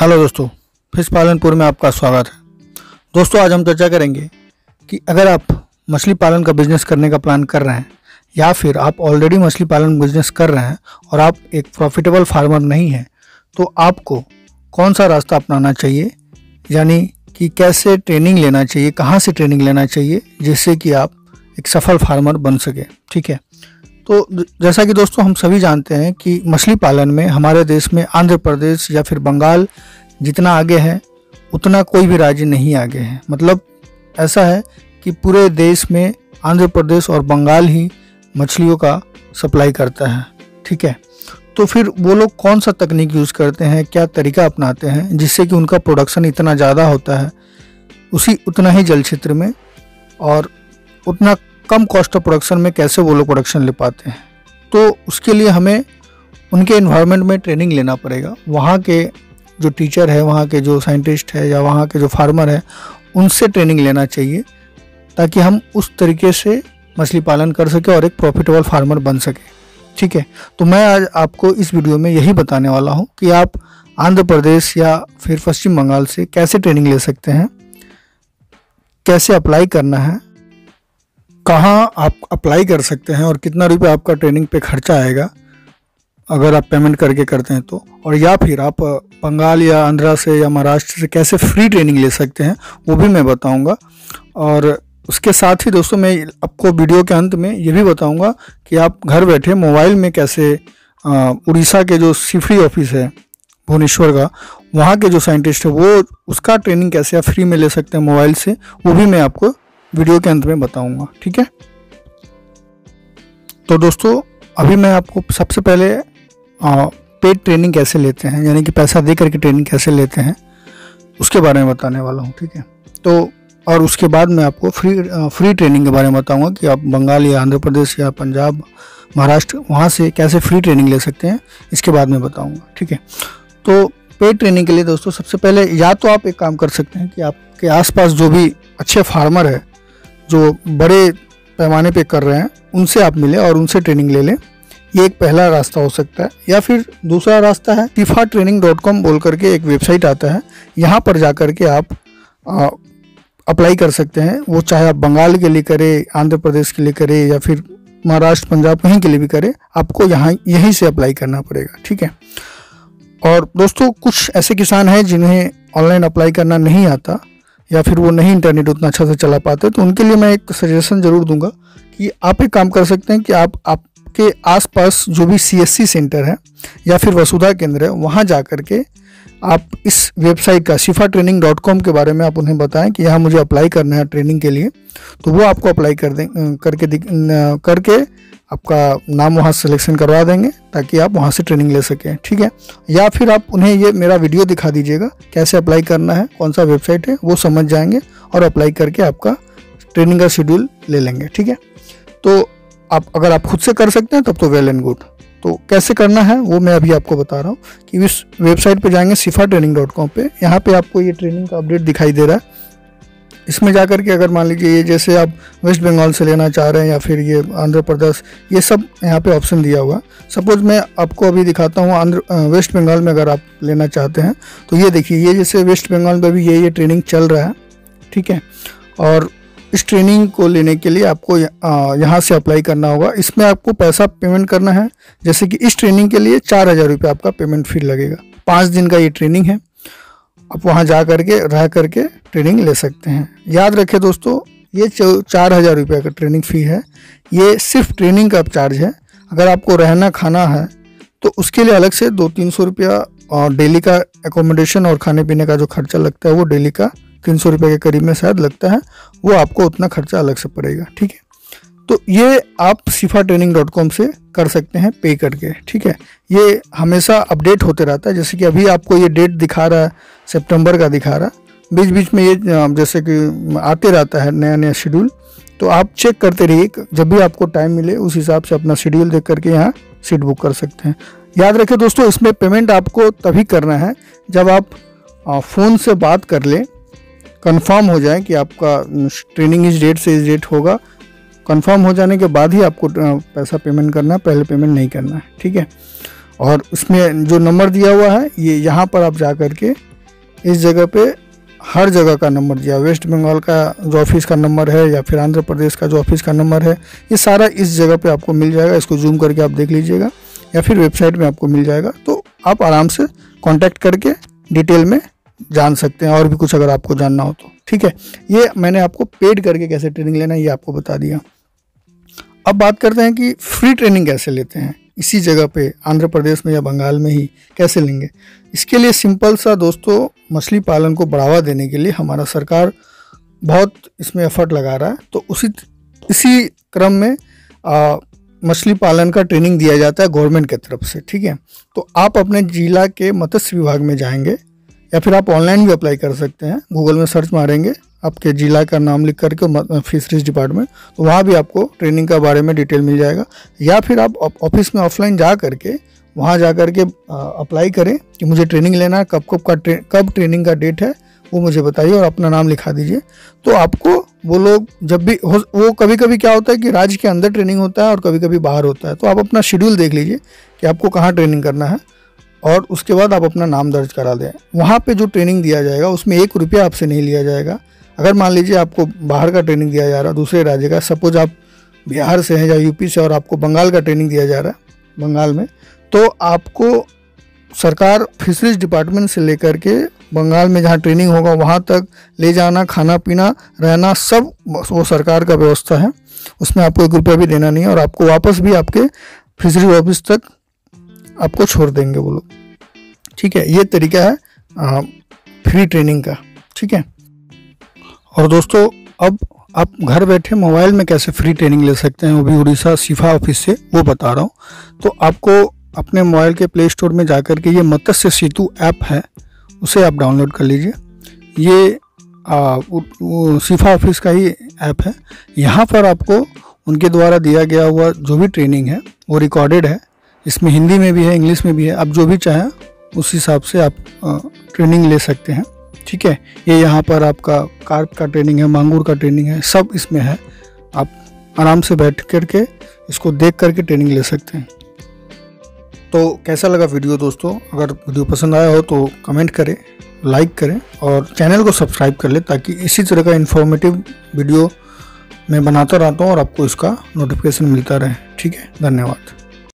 Hello दोस्तों, fish Palanpur में आपका स्वागत है। दोस्तों, आज हम चर्चा करेंगे कि अगर आप मछली पालन का बिज़नेस करने का प्लान कर रहे हैं, या फिर आप ऑलरेडी मछली पालन बिज़नेस कर रहे हैं और आप एक प्रॉफिटेबल फार्मर नहीं हैं तो आपको कौन सा रास्ता अपनाना चाहिए? यानी कि कैसे ट्रेनिंग लेना चाहिए, कहाँ से ट्रेनिंग लेना चाहिए, जिससे कि आप एक सफल फार्मर बन सके, ठीक है? तो जैसा कि दोस्तों हम सभी जानते हैं कि मछली पालन में हमारे देश में आंध्र प्रदेश या फिर बंगाल जितना आगे है, उतना कोई भी राज्य नहीं आगे है। मतलब ऐसा है कि पूरे देश में आंध्र प्रदेश और बंगाल ही मछलियों का सप्लाई करता है। ठीक है? तो फिर वो लोग कौन सा तकनीक यूज़ करते हैं, क्या तरीका अपनाते हैं, जिससे कि उनका प्रोडक्शन इतना ज़्यादा होता है, उसी उतना ही जल क्षेत्र में और उतना कम कॉस्ट ऑफ़ प्रोडक्शन में कैसे वो लोग प्रोडक्शन ले पाते हैं? तो उसके लिए हमें उनके इन्वायरमेंट में ट्रेनिंग लेना पड़ेगा। वहाँ के जो टीचर है, वहाँ के जो साइंटिस्ट है या वहाँ के जो फार्मर है, उनसे ट्रेनिंग लेना चाहिए ताकि हम उस तरीके से मछली पालन कर सके और एक प्रॉफिटेबल फार्मर बन सके। ठीक है? तो मैं आज आपको इस वीडियो में यही बताने वाला हूँ कि आप आंध्र प्रदेश या फिर पश्चिम बंगाल से कैसे ट्रेनिंग ले सकते हैं, कैसे अप्लाई करना है कहाँ आप अप्लाई कर सकते हैं और कितना रुपये आपका ट्रेनिंग पे खर्चा आएगा, अगर आप पेमेंट करके करते हैं तो। और या फिर आप बंगाल या आंध्रा से या महाराष्ट्र से कैसे फ्री ट्रेनिंग ले सकते हैं, वो भी मैं बताऊँगा। और उसके साथ ही दोस्तों, मैं आपको वीडियो के अंत में ये भी बताऊँगा कि आप घर बैठे मोबाइल में कैसे उड़ीसा के जो सिफरी ऑफ़िस है, भुवनेश्वर का, वहाँ के जो साइंटिस्ट है, वो उसका ट्रेनिंग कैसे आप फ्री में ले सकते हैं मोबाइल से, वो भी मैं आपको वीडियो के अंत में बताऊँगा, ठीक है? तो दोस्तों, अभी मैं आपको सबसे पहले पेड ट्रेनिंग कैसे लेते हैं, यानी कि पैसा दे करके ट्रेनिंग कैसे लेते हैं, उसके बारे में बताने वाला हूँ, ठीक है? तो और उसके बाद मैं आपको फ्री फ्री ट्रेनिंग के बारे में बताऊँगा कि आप बंगाल या आंध्र प्रदेश या पंजाब, महाराष्ट्र, वहाँ से कैसे फ्री ट्रेनिंग ले सकते हैं, इसके बाद में बताऊँगा, ठीक है? तो पेड ट्रेनिंग के लिए दोस्तों, सबसे पहले या तो आप एक काम कर सकते हैं कि आपके आसपास जो भी अच्छे फार्मर है जो बड़े पैमाने पे कर रहे हैं उनसे आप मिलें और उनसे ट्रेनिंग ले लें। ये एक पहला रास्ता हो सकता है। या फिर दूसरा रास्ता है टिफा ट्रेनिंग डॉट कॉम बोल करके एक वेबसाइट आता है। यहाँ पर जा कर के आप आ, अप्लाई कर सकते हैं। वो चाहे आप बंगाल के लिए करें आंध्र प्रदेश के लिए करें या फिर महाराष्ट्र पंजाब कहीं के लिए भी करें आपको यहाँ यहीं से अप्लाई करना पड़ेगा ठीक है? और दोस्तों कुछ ऐसे किसान हैं जिन्हें ऑनलाइन अप्लाई करना नहीं आता। या फिर वो नहीं इंटरनेट उतना अच्छा से चला पाते तो उनके लिए मैं एक सजेशन ज़रूर दूँगा कि आप एक काम कर सकते हैं कि आप आपके आसपास जो भी सीएससी सेंटर है या फिर वसुधा केंद्र है, वहाँ जा कर के आप इस वेबसाइट का शिफा ट्रेनिंग डॉट कॉम के बारे में आप उन्हें बताएँ कि यहाँ मुझे अप्लाई करना है ट्रेनिंग के लिए तो वो आपको अप्लाई कर दें करके करके आपका नाम वहाँ सिलेक्शन करवा देंगे ताकि आप वहाँ से ट्रेनिंग ले सकें, ठीक है? या फिर आप उन्हें ये मेरा वीडियो दिखा दीजिएगा, कैसे अप्लाई करना है, कौन सा वेबसाइट है, वो समझ जाएँगे और अप्लाई करके आपका ट्रेनिंग का शेड्यूल ले लेंगे, ठीक है? तो आप, अगर आप खुद से कर सकते हैं, तब तो वेल एंड गुड तो कैसे करना है, वो मैं अभी आपको बता रहा हूँ कि इस वेबसाइट पे जाएँगे सिफा ट्रेनिंग डॉट कॉम पर यहाँ पर आपको ये ट्रेनिंग का अपडेट दिखाई दे रहा है। इसमें जा कर के अगर मान लीजिए ये जैसे आप वेस्ट बंगाल से लेना चाह रहे हैं या फिर ये आंध्र प्रदेश ये सब यहाँ पे ऑप्शन दिया हुआ सपोज़ मैं आपको अभी दिखाता हूँ आंध्र वेस्ट बंगाल में अगर आप लेना चाहते हैं तो ये देखिए, ये जैसे वेस्ट बंगाल में भी ये ये ट्रेनिंग चल रहा है, ठीक है? और इस ट्रेनिंग को लेने के लिए आपको यहाँ से अप्लाई करना होगा। इसमें आपको पैसा पेमेंट करना है। जैसे कि इस ट्रेनिंग के लिए चार हज़ार रुपये आपका पेमेंट फ़ी लगेगा। पाँच दिन का ये ट्रेनिंग है। आप वहाँ जा करके, रह करके ट्रेनिंग ले सकते हैं। याद रखें दोस्तों, ये चार हज़ार रुपये का ट्रेनिंग फ़ी है। ये सिर्फ़ ट्रेनिंग का चार्ज है। अगर आपको रहना, खाना है तो उसके लिए अलग से दो तीन सौ रुपया डेली का एकोमोडेशन और खाने पीने का जो खर्चा लगता है, वो डेली का तीन सौ रुपये के करीब में शायद लगता है, वो आपको उतना खर्चा अलग से पड़ेगा, ठीक है? तो ये आप सिफा ट्रेनिंग डॉट कॉम से कर सकते हैं पे करके, ठीक है? ये हमेशा अपडेट होते रहता है, जैसे कि अभी आपको ये डेट दिखा रहा है, सितंबर का दिखा रहा है। बीच बीच में ये जैसे कि आते रहता है नया नया शेड्यूल तो आप चेक करते रहिए जब भी आपको टाइम मिले, उस हिसाब से अपना शेड्यूल देख करके यहाँ सीट बुक कर सकते हैं। याद रखें दोस्तों, इसमें पेमेंट आपको तभी करना है, जब आप फ़ोन से बात कर लें कंफर्म हो जाए कि आपका ट्रेनिंग इस डेट से इस डेट होगा। कंफर्म हो जाने के बाद ही आपको पैसा पेमेंट करना है, पहले पेमेंट नहीं करना है, ठीक है? और उसमें जो नंबर दिया हुआ है, ये यहाँ पर आप जा कर के इस जगह पे, हर जगह का नंबर दिया वेस्ट बंगाल का जो ऑफ़िस का नंबर है, या फिर आंध्र प्रदेश का जो ऑफ़िस का नंबर है, ये सारा इस जगह पे आपको मिल जाएगा। इसको जूम करके आप देख लीजिएगा, या फिर वेबसाइट में आपको मिल जाएगा। तो आप आराम से कांटेक्ट करके डिटेल में जान सकते हैं और भी कुछ अगर आपको जानना हो तो। ठीक है? ये मैंने आपको पेड करके कैसे ट्रेनिंग लेना है ये आपको बता दिया। अब बात करते हैं कि फ्री ट्रेनिंग कैसे लेते हैं? इसी जगह पे आंध्र प्रदेश में या बंगाल में ही कैसे लेंगे? इसके लिए सिंपल सा दोस्तों मछली पालन को बढ़ावा देने के लिए हमारा सरकार बहुत इसमें एफर्ट लगा रहा है। तो उसी इसी क्रम में आ, मछली पालन का ट्रेनिंग दिया जाता है गवर्नमेंट की तरफ़ से। ठीक है? तो आप अपने जिला के मत्स्य विभाग में जाएँगे या फिर आप ऑनलाइन भी अप्लाई कर सकते हैं। गूगल में सर्च मारेंगे आपके जिला का नाम लिख करके फिशरीज डिपार्टमेंट तो वहाँ भी आपको ट्रेनिंग का बारे में डिटेल मिल जाएगा। या फिर आप ऑफ़िस में ऑफलाइन जा करके वहाँ जा करके अप्लाई करें कि मुझे ट्रेनिंग लेना है कब कब का ट्रे, कब ट्रेनिंग का डेट है वो मुझे बताइए और अपना नाम लिखा दीजिए। तो आपको वो लोग जब भी हो वो कभी कभी क्या होता है कि राज्य के अंदर ट्रेनिंग होता है और कभी कभी बाहर होता है तो आप अपना शेड्यूल देख लीजिए कि आपको कहाँ ट्रेनिंग करना है। और उसके बाद आप अपना नाम दर्ज करा दें। वहाँ पे जो ट्रेनिंग दिया जाएगा, उसमें एक रुपया आपसे नहीं लिया जाएगा। अगर मान लीजिए आपको बाहर का ट्रेनिंग दिया जा रहा है दूसरे राज्य का सपोज़ आप बिहार से हैं या यूपी से और आपको बंगाल का ट्रेनिंग दिया जा रहा है बंगाल में तो आपको सरकार फिशरीज डिपार्टमेंट से लेकर के बंगाल में जहाँ ट्रेनिंग होगा, वहाँ तक ले जाना, खाना पीना, रहना, सब वो सरकार का व्यवस्था है। उसमें आपको एक रुपया भी देना नहीं है और आपको वापस भी आपके फिशरी ऑफ़िस तक आपको छोड़ देंगे वो लोग। ठीक है ये तरीका है आ, फ्री ट्रेनिंग का। ठीक है? और दोस्तों अब आप घर बैठे मोबाइल में कैसे फ्री ट्रेनिंग ले सकते हैं वो भी उड़ीसा सिफा ऑफ़िस से वो बता रहा हूँ। तो आपको अपने मोबाइल के प्ले स्टोर में जाकर के ये मत्स्य सेतु ऐप है उसे आप डाउनलोड कर लीजिए। ये शिफा ऑफ़िस का ही ऐप है। यहाँ पर आपको उनके द्वारा दिया गया हुआ जो भी ट्रेनिंग है वो रिकॉर्डेड है। इसमें हिंदी में भी है, इंग्लिश में भी है। आप जो भी चाहें, उस हिसाब से आप ट्रेनिंग ले सकते हैं। ठीक है? ये यहाँ पर आपका कार्प का ट्रेनिंग है, मांगूर का ट्रेनिंग है, सब इसमें है। आप आराम से बैठ करके इसको देख करके ट्रेनिंग ले सकते हैं। तो कैसा लगा वीडियो दोस्तों? अगर वीडियो पसंद आया हो तो कमेंट करें, लाइक करें और चैनल को सब्सक्राइब कर लें ताकि इसी तरह का इन्फॉर्मेटिव वीडियो मैं बनाता रहता हूँ और आपको इसका नोटिफिकेशन मिलता रहे। ठीक है? धन्यवाद।